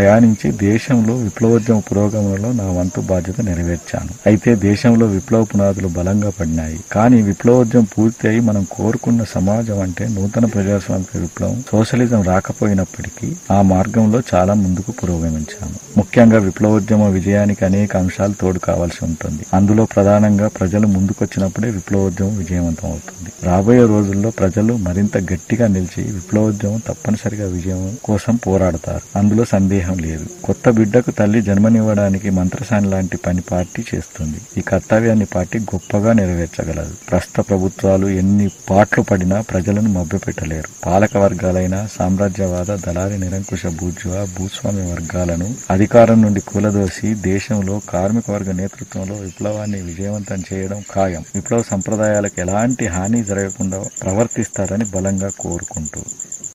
ప్రయాణించి దేశంలో విప్లవోద్యమ పురోగమనంలో నా వంతు బాధ్యత నెరవేర్చాను. అయితే దేశంలో విప్లవ పునాదులు బలంగా పడినాయి. కానీ విప్లవోద్యమం పూర్తి అయి మనం కోరుకున్న సమాజం అంటే నూతన ప్రజాస్వామిక విప్లవం సోషలిజం రాకపోయినప్పటికీ ఆ మార్గంలో చాలా ముందుకు పురోగమించాము ముఖ్యంగా విప్లవోద్యమ విజయానికి అనేక అంశాలు తోడు కావాల్సి ఉంటుంది. అందులో ప్రధానంగా ప్రజలు ముందుకొచ్చినప్పుడే విప్లవోద్యమం విజయవంతం అవుతుంది రాబోయే రోజుల్లో ప్రజలు మరింత గట్టిగా నిలిచి విప్లవోద్యమం తప్పనిసరిగా విజయం కోసం పోరాడతారు. అందులో సందేహం లేదు. కొత్త బిడ్డకు తల్లి జన్మనివ్వడానికి మంత్రసాని లాంటి పని పార్టీ చేస్తుంది. ఈ కర్తవ్యాన్ని పార్టీ గొప్పగా నెరవేర్చగలదు. ప్రస్తుత ప్రభుత్వాలు ఎన్ని పాట్లు పడినా ప్రజలను మభ్యపెట్టలేరు. పాలక వర్గాలైన సామ్రాజ్యవాద దళారి నిరంకుశ బూర్జువా భూస్వామి వర్గాలను అధికారం నుండి కూలదోసి దేశంలో కార్మిక వర్గ నేతృత్వంలో విప్లవాన్ని విజయవంతం చేయడం ఖాయం. విప్లవ సంప్రదాయాలకు ఎలాంటి హాని జరగకుండా ప్రవర్తిస్తారని బలంగా కోరుకుంటూ